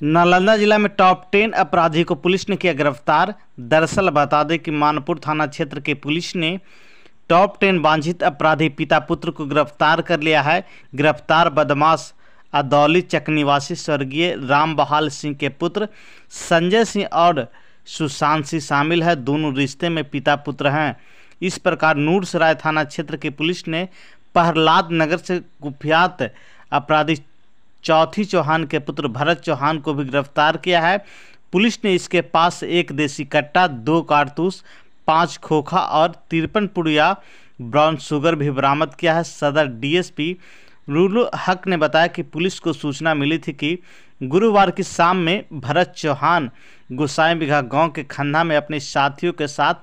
नालंदा जिला में top ten अपराधी को पुलिस ने किया गिरफ़्तार। दरअसल बता दें कि मानपुर थाना क्षेत्र के पुलिस ने टॉप टेन वांछित अपराधी पिता पुत्र को गिरफ़्तार कर लिया है। गिरफ़्तार बदमाश अदौली चक निवासी स्वर्गीय राम बहाल सिंह के पुत्र संजय सिंह और सुशांत सिंह शामिल है। दोनों रिश्ते में पिता पुत्र हैं। इस प्रकार नूरसराय थाना क्षेत्र की पुलिस ने प्रहलाद नगर से कुख्यात अपराधी चौथी चौहान के पुत्र भरत चौहान को भी गिरफ़्तार किया है। पुलिस ने इसके पास एक देसी कट्टा, दो कारतूस, पाँच खोखा और तिरपन पुड़िया, ब्राउन शुगर भी बरामद किया है, सदर डीएसपी रूलू हक ने बताया कि पुलिस को सूचना मिली थी कि गुरुवार की शाम में भरत चौहान गुसाई बिघा गाँव के खन्ना में अपने साथियों के साथ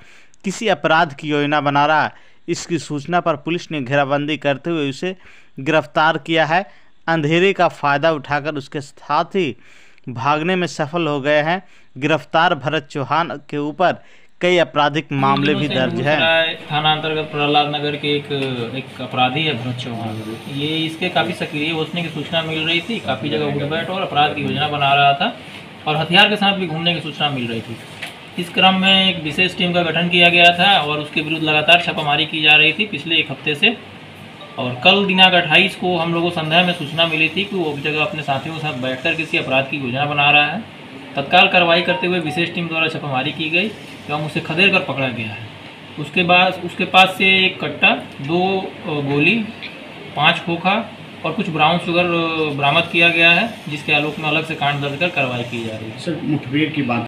किसी अपराध की योजना बना रहा है। इसकी सूचना पर पुलिस ने घेराबंदी करते हुए उसे गिरफ़्तार किया है। अंधेरे का फ़ायदा उठाकर उसके साथ ही भागने में सफल हो गए हैं। गिरफ़्तार भरत चौहान के ऊपर कई आपराधिक मामले भी दर्ज हैं। थाना अंतर्गत प्रहलाद नगर के एक एक अपराधी है भरत चौहान। ये इसके काफ़ी सक्रिय होने की सूचना मिल रही थी काफ़ी जगह उठ बैठ और अपराध की योजना बना रहा था और हथियार के साथ भी घूमने की सूचना मिल रही थी। इस क्रम में एक विशेष टीम का गठन किया गया था और उसके विरुद्ध लगातार छापामारी की जा रही थी पिछले एक हफ़्ते से। और कल दिनांक अट्ठाईस को हम लोगों को संदेह में सूचना मिली थी कि वो जगह अपने साथियों के साथ बैठकर किसी अपराध की योजना बना रहा है। तत्काल कार्रवाई करते हुए विशेष टीम द्वारा छापामारी की गई एवं उसे खदेड़ कर पकड़ा गया है। उसके बाद, उसके पास से एक कट्टा, दो गोली, पाँच खोखा और कुछ ब्राउन शुगर बरामद किया गया है, जिसके आलोक में अलग से कांड दर्ज कर कार्रवाई की जा रही है। सर मुठभेड़ की बात